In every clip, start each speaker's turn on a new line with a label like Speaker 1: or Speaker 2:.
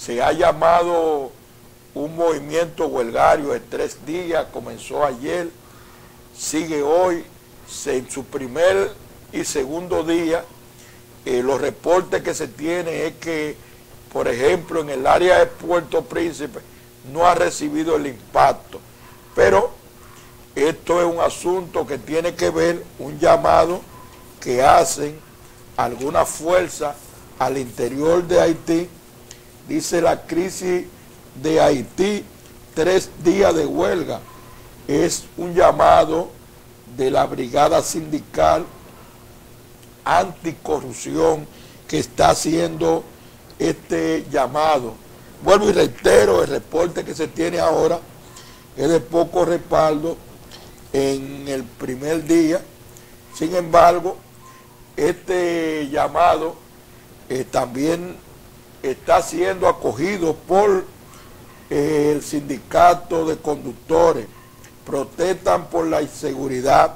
Speaker 1: Se ha llamado un movimiento huelgario de tres días, comenzó ayer, sigue hoy, en su primer y segundo día, eh, los reportes que se tienen es que, por ejemplo, en el área de Puerto Príncipe no ha recibido el impacto. Pero esto es un asunto que tiene que ver, un llamado que hacen alguna fuerza al interior de Haití. Dice la crisis de Haití, tres días de huelga. Es un llamado de la brigada sindical anticorrupción que está haciendo este llamado. Vuelvo y reitero, el reporte que se tiene ahora es de poco respaldo en el primer día. Sin embargo, este llamado eh, también está siendo acogido por eh, el sindicato de conductores. Protestan por la inseguridad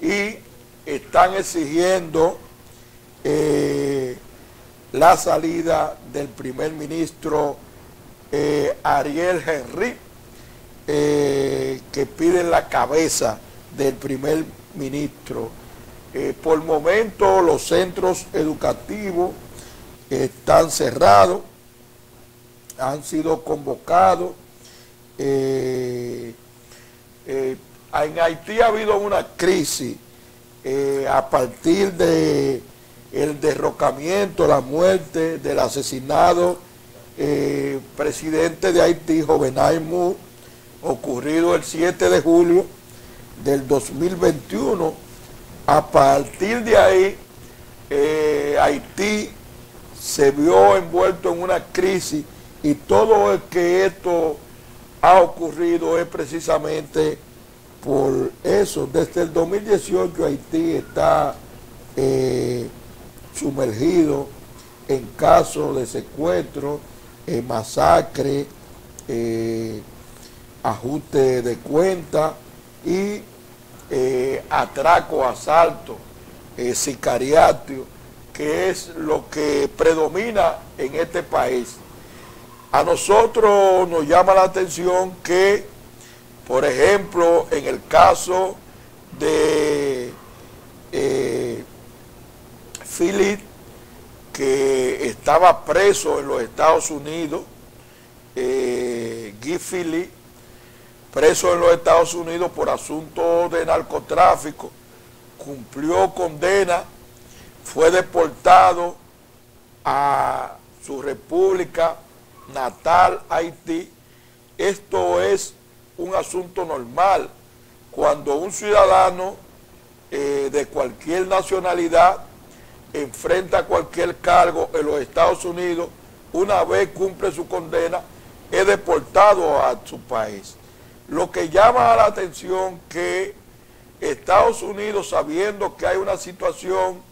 Speaker 1: y están exigiendo eh, la salida del primer ministro Ariel Henry, que pide la cabeza del primer ministro eh, por momento los centros educativos están cerrados, han sido convocados. Eh, eh, en Haití ha habido una crisis a partir de el derrocamiento, la muerte del asesinado presidente de Haití, Jovenay Moore, ocurrido el 7 de julio del 2021 a partir de ahí, eh, Haití se vio envuelto en una crisis y todo el que esto ha ocurrido es precisamente por eso. Desde el 2018 Haití está eh, sumergido en casos de secuestro, masacre, eh, ajuste de cuenta y eh, atraco, asalto, eh, sicariatio, que es lo que predomina en este país. A nosotros nos llama la atención que, por ejemplo, en el caso de eh, Philip, que estaba preso en los Estados Unidos, eh, Guy Philip, preso en los Estados Unidos por asuntos de narcotráfico, cumplió condena, fue deportado a su república natal, Haití. Esto es un asunto normal. Cuando un ciudadano eh, de cualquier nacionalidad enfrenta cualquier cargo en los Estados Unidos, una vez cumple su condena, es deportado a su país. Lo que llama la atención que Estados Unidos, sabiendo que hay una situación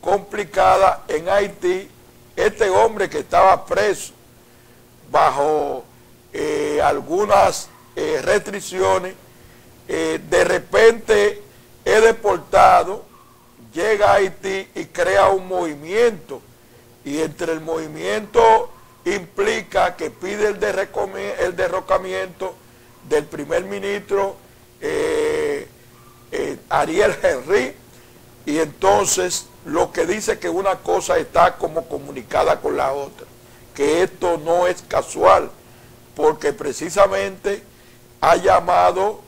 Speaker 1: complicada en Haití, este hombre que estaba preso bajo eh, algunas eh, restricciones, eh, de repente es deportado, llega a Haití y crea un movimiento. Y entre el movimiento implica que pide el, derrocamiento del primer ministro Ariel Henry y entonces lo que dice que una cosa está como comunicada con la otra, que esto no es casual, porque precisamente ha llamado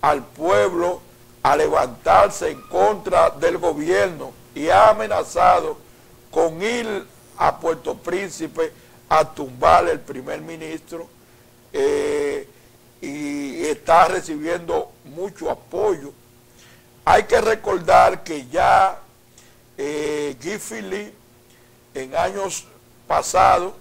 Speaker 1: al pueblo a levantarse en contra del gobierno y ha amenazado con ir a Puerto Príncipe a tumbar el primer ministro. Eh, y está recibiendo mucho apoyo. Hay que recordar que ya eh, Guy en años pasados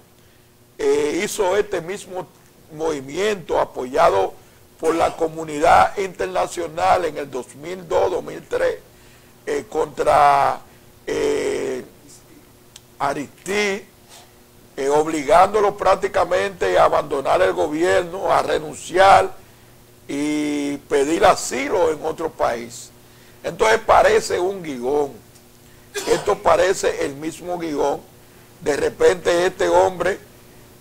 Speaker 1: eh, hizo este mismo movimiento apoyado por la comunidad internacional en el 2002-2003 eh, contra eh, Aristí eh, obligándolo prácticamente a abandonar el gobierno, a renunciar y pedir asilo en otro país. Entonces parece un guigón. Esto parece el mismo guigón. De repente este hombre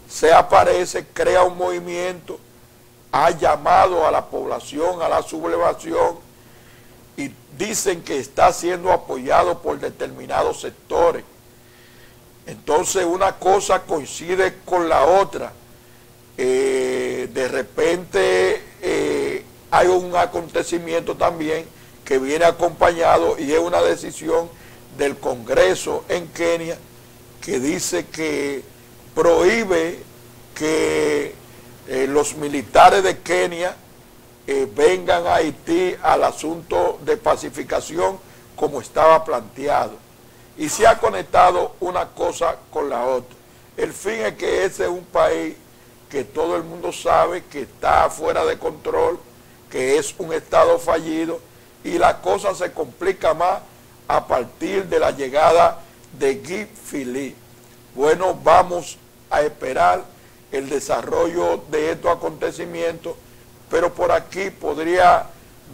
Speaker 1: se aparece, crea un movimiento, ha llamado a la población a la sublevación y dicen que está siendo apoyado por determinados sectores. Entonces una cosa coincide con la otra. Eh, de repente eh, hay un acontecimiento también que viene acompañado y es una decisión del Congreso en Kenia que dice que prohíbe que eh, los militares de Kenia vengan a Haití al asunto de pacificación como estaba planteado. Y se ha conectado una cosa con la otra. El fin es que ese es un país que todo el mundo sabe que está fuera de control, que es un Estado fallido y la cosa se complica más a partir de la llegada de Guy Philippe. Bueno, vamos a esperar el desarrollo de estos acontecimientos, pero por aquí podría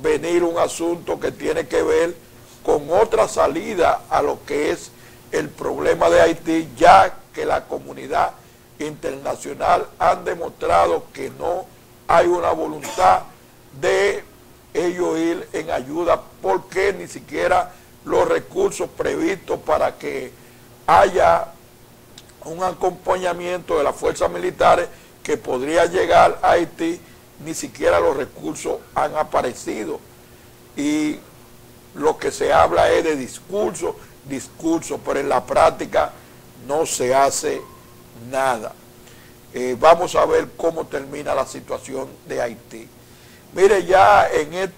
Speaker 1: venir un asunto que tiene que ver con otra salida a lo que es el problema de Haití, ya que la comunidad internacional han demostrado que no hay una voluntad de ellos ir en ayuda porque ni siquiera los recursos previstos para que haya un acompañamiento de las fuerzas militares que podría llegar a Haití, ni siquiera los recursos han aparecido. Y lo que se habla es de discurso, discurso, pero en la práctica no se hace nada. Eh, vamos a ver cómo termina la situación de Haití. Mire, ya en este